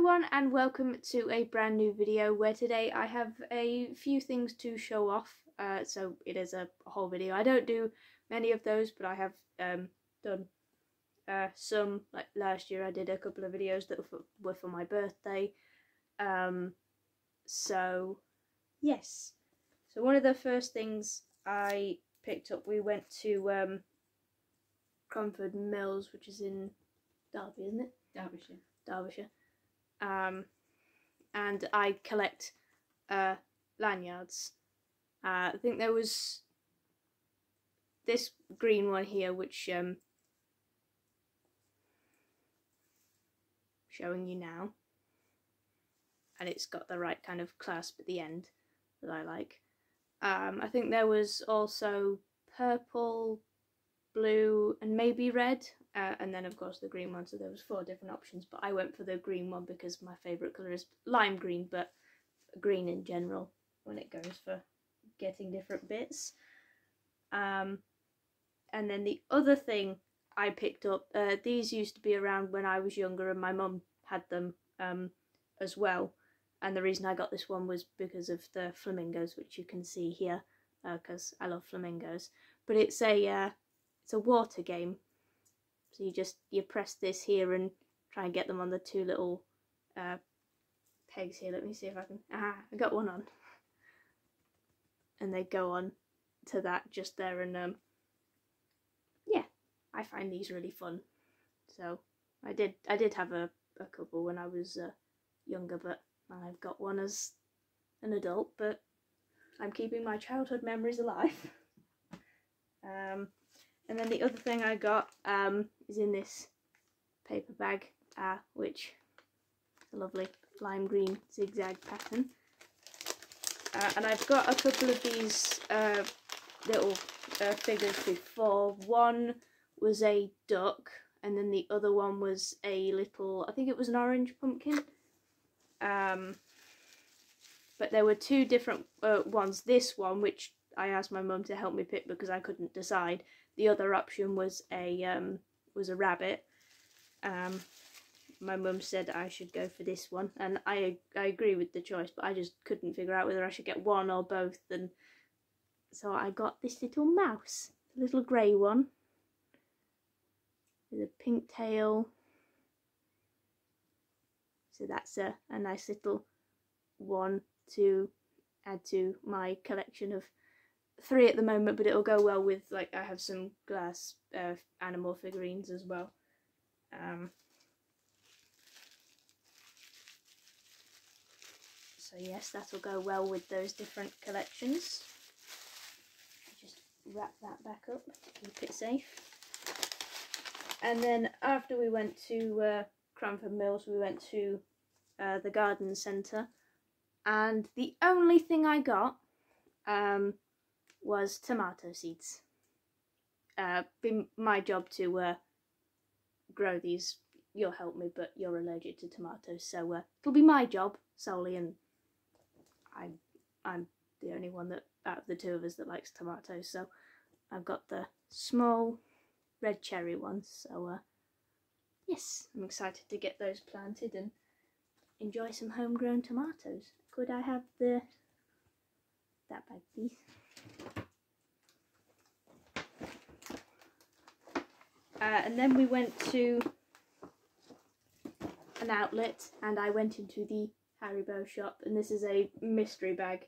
everyone and welcome to a brand new video where today I have a few things to show off. Uh, so it is a haul video. I don't do many of those but I have um, done uh, some. Like last year I did a couple of videos that were for, were for my birthday. Um, so yes. So one of the first things I picked up, we went to um, Cromford Mills which is in Derby isn't it? Derbyshire. Derbyshire. Um, and I collect uh, lanyards. Uh, I think there was this green one here, which um, showing you now, and it's got the right kind of clasp at the end that I like. Um, I think there was also purple, blue, and maybe red. Uh, and then of course the green one. So there was four different options but I went for the green one because my favourite colour is lime green but green in general when it goes for getting different bits. Um, and then the other thing I picked up uh, these used to be around when I was younger and my mum had them um, as well. And the reason I got this one was because of the flamingos which you can see here because uh, I love flamingos. But it's a uh, it's a water game so you just you press this here and try and get them on the two little uh, pegs here. Let me see if I can. Ah, I got one on. And they go on to that just there, and um, yeah, I find these really fun. So I did I did have a, a couple when I was uh, younger, but I've got one as an adult. But I'm keeping my childhood memories alive. um, and then the other thing I got um, is in this paper bag, uh, which is a lovely lime green zigzag pattern. Uh, and I've got a couple of these uh, little uh, figures before. One was a duck, and then the other one was a little, I think it was an orange pumpkin. Um, but there were two different uh, ones. This one, which I asked my mum to help me pick because I couldn't decide, the other option was a um, was a rabbit. Um, my mum said I should go for this one, and I I agree with the choice, but I just couldn't figure out whether I should get one or both, and so I got this little mouse, the little grey one, with a pink tail. So that's a, a nice little one to add to my collection of three at the moment, but it'll go well with like I have some glass uh, animal figurines as well. Um, so yes, that'll go well with those different collections. Just wrap that back up to keep it safe. And then after we went to uh, Cromford Mills, we went to uh, the garden centre, and the only thing I got um, was tomato seeds. Uh, been my job to uh, grow these. You'll help me, but you're allergic to tomatoes, so uh, it'll be my job solely, and I'm I'm the only one that out of the two of us that likes tomatoes. So I've got the small red cherry ones. So uh, yes, I'm excited to get those planted and enjoy some homegrown tomatoes. Could I have the that bag, please? Uh, and then we went to an outlet and I went into the Haribo shop and this is a mystery bag.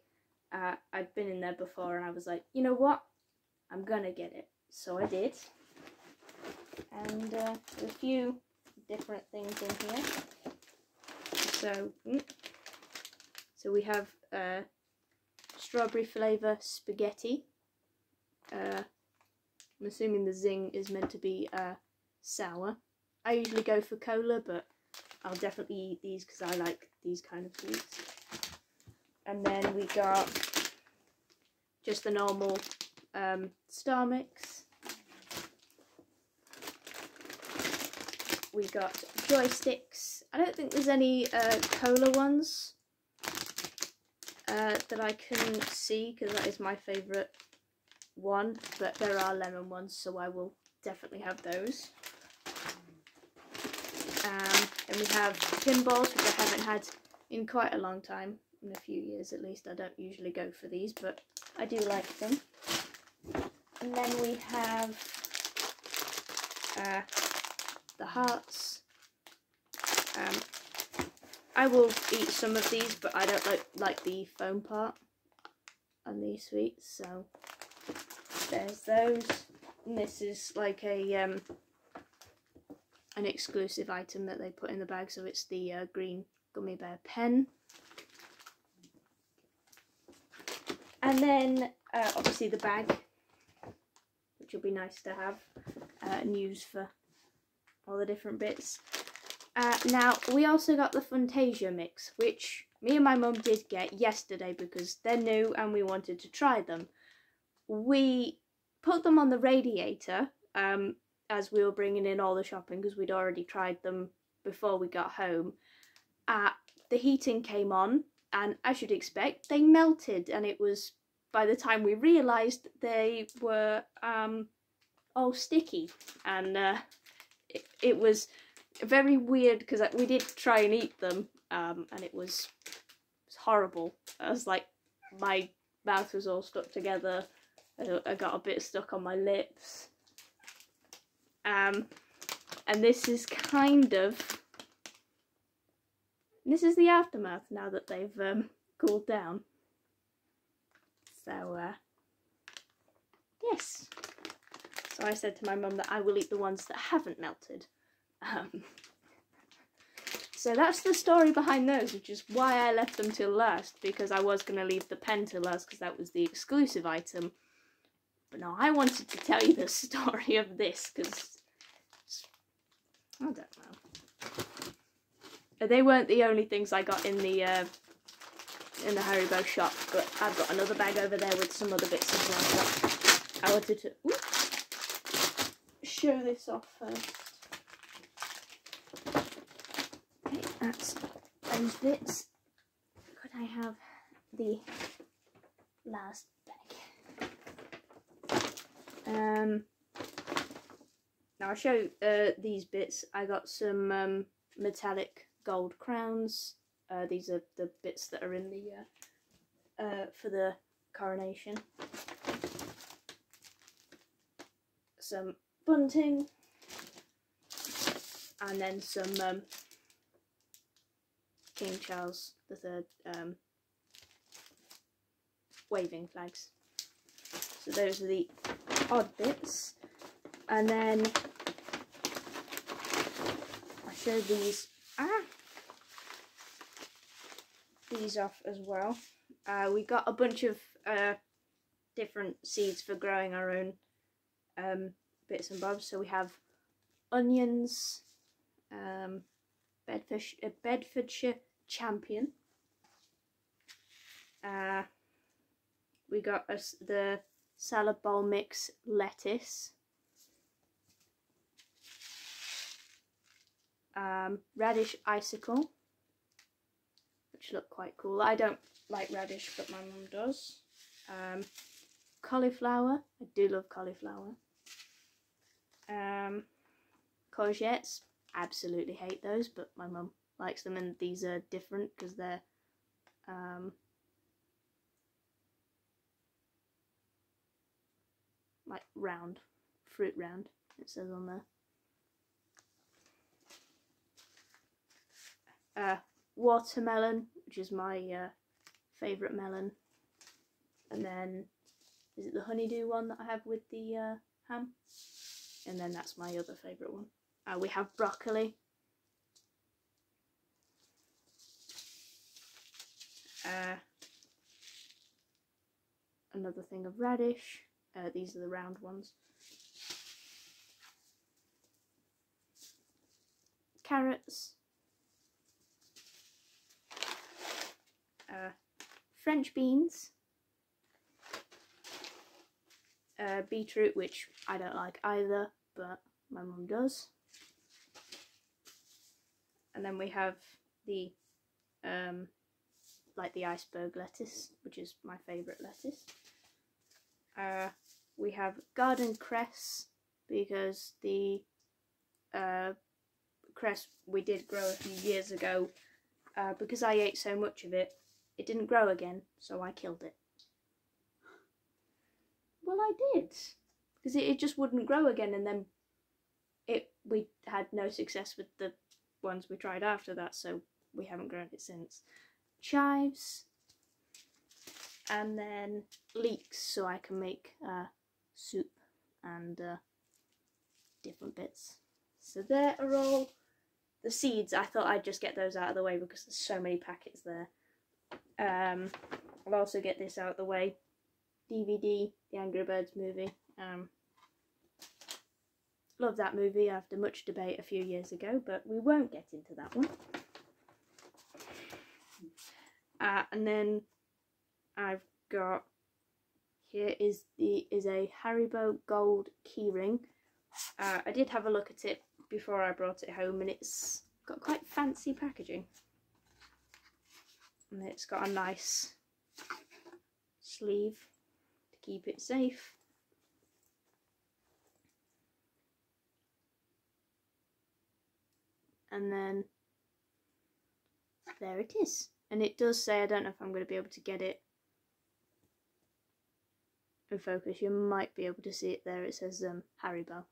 Uh, I'd been in there before and I was like, you know what? I'm gonna get it. So I did. And uh, a few different things in here. So, mm, so we have uh, strawberry flavour spaghetti. Uh, I'm assuming the zing is meant to be uh, sour. I usually go for cola, but I'll definitely eat these because I like these kind of foods. And then we got just the normal um, star mix. We got joysticks. I don't think there's any uh, cola ones uh, that I can see because that is my favourite one, but there are lemon ones, so I will definitely have those. Um, Then we have pinballs, which I haven't had in quite a long time, in a few years at least. I don't usually go for these, but I do like them. And then we have uh, the hearts. I will eat some of these, but I don't like like the foam part on these sweets. So there's those. And this is like a um, an exclusive item that they put in the bag. So it's the uh, green gummy bear pen. And then uh, obviously the bag, which will be nice to have uh, and use for all the different bits. Uh, now, we also got the Fantasia mix, which me and my mum did get yesterday because they're new and we wanted to try them. We put them on the radiator um, as we were bringing in all the shopping because we'd already tried them before we got home. Uh, the heating came on and as you'd expect, they melted and it was by the time we realised they were um, all sticky and uh, it, it was very weird because we did try and eat them, um, and it was, it was horrible. I was like, my mouth was all stuck together. I, I got a bit stuck on my lips. Um, and this is kind of this is the aftermath now that they've um, cooled down. So, uh, yes. So I said to my mum that I will eat the ones that haven't melted. Um, so that's the story behind those, which is why I left them till last, because I was going to leave the pen till last, because that was the exclusive item. But no, I wanted to tell you the story of this, because I don't know. They weren't the only things I got in the uh, in the Haribo shop, but I've got another bag over there with some other bits as well. I wanted to show this off first. That's those bits. Could I have the last bag? Um, now I'll show uh, these bits. I got some um, metallic gold crowns. Uh, these are the bits that are in the uh, uh, for the coronation. Some bunting, and then some um, King Charles III um, waving flags. So those are the odd bits. And then I showed these ah, these off as well. Uh, we got a bunch of uh, different seeds for growing our own um, bits and bobs. So we have onions, um, Bedfordshire, uh, Bedfordshire champion. Uh, we got us the salad bowl mix lettuce. Um, radish icicle, which look quite cool. I don't like radish, but my mum does. Um, cauliflower, I do love cauliflower. Um, courgettes, absolutely hate those, but my mum likes them and these are different because they're um, like round, fruit round, it says on there. Uh, watermelon, which is my uh, favourite melon. And then, is it the honeydew one that I have with the uh, ham? And then that's my other favourite one. Uh, we have broccoli, uh, another thing of radish. Uh, these are the round ones. Carrots. Uh, French beans. Uh, beetroot, which I don't like either, but my mum does. And then we have the um, like the iceberg lettuce, which is my favourite lettuce. Uh, we have garden cress because the uh, cress we did grow a few years ago. Uh, because I ate so much of it, it didn't grow again, so I killed it. Well, I did. Because it, it just wouldn't grow again, and then it we had no success with the ones we tried after that, so we haven't grown it since. Chives, and then leeks, so I can make uh, soup and uh, different bits. So there are all the seeds. I thought I'd just get those out of the way because there's so many packets there. Um, I'll also get this out of the way. DVD, the Angry Birds movie. Um, love that movie after much debate a few years ago, but we won't get into that one. Uh, and then I've got here is the is a Haribo gold keyring. Uh, I did have a look at it before I brought it home, and it's got quite fancy packaging. And it's got a nice sleeve to keep it safe. And then there it is. And it does say, I don't know if I'm going to be able to get it in focus. You might be able to see it there. It says um, Haribo.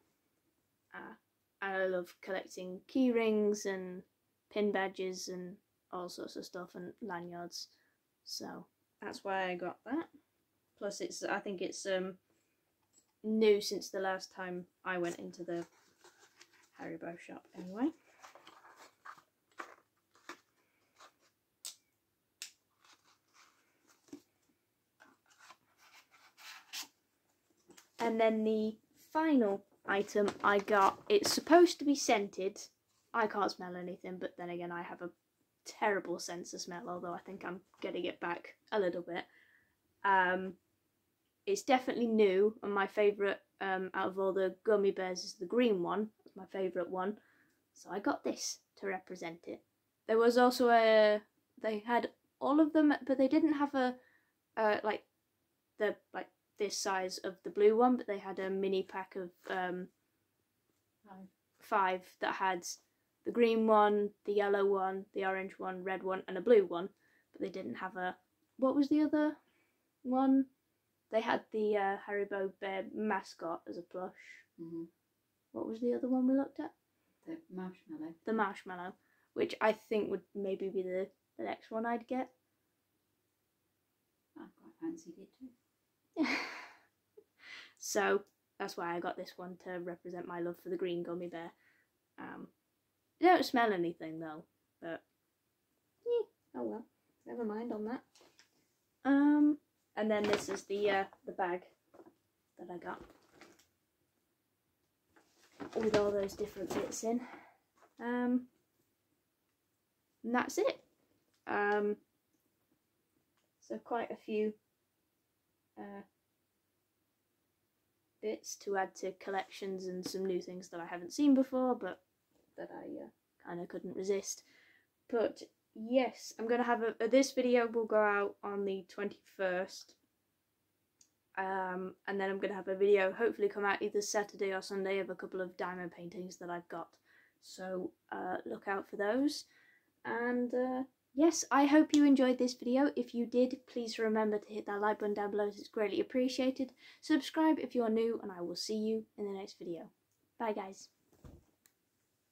Uh, I love collecting key rings and pin badges and all sorts of stuff and lanyards. So that's why I got that. Plus, it's I think it's um new since the last time I went into the Haribo shop. Anyway. And then the final item I got, it's supposed to be scented. I can't smell anything, but then again, I have a terrible sense of smell, although I think I'm getting it back a little bit. Um, it's definitely new, and my favourite um, out of all the gummy bears is the green one. It's my favourite one. So I got this to represent it. There was also a, they had all of them, but they didn't have a, uh, like, the, like, this size of the blue one, but they had a mini pack of um, five. five that had the green one, the yellow one, the orange one, red one, and a blue one. But they didn't have a. What was the other one? They had the uh, Haribo Bear mascot as a plush. Mm-hmm. What was the other one we looked at? The marshmallow. The marshmallow, which I think would maybe be the, the next one I'd get. I quite fancied it too. so that's why I got this one to represent my love for the green gummy bear. Um, I don't smell anything though, but yeah, oh well, never mind on that. Um, and then this is the uh, the bag that I got with all those different bits in. Um, and that's it. Um, so quite a few uh, bits to add to collections and some new things that I haven't seen before, but that I uh, kind of couldn't resist. But yes, I'm gonna have a, this video will go out on the 21st. Um, and then I'm going to have a video hopefully come out either Saturday or Sunday of a couple of diamond paintings that I've got. So uh, look out for those. And uh, yes, I hope you enjoyed this video. If you did, please remember to hit that like button down below. It's greatly appreciated. Subscribe if you're new, and I will see you in the next video. Bye, guys.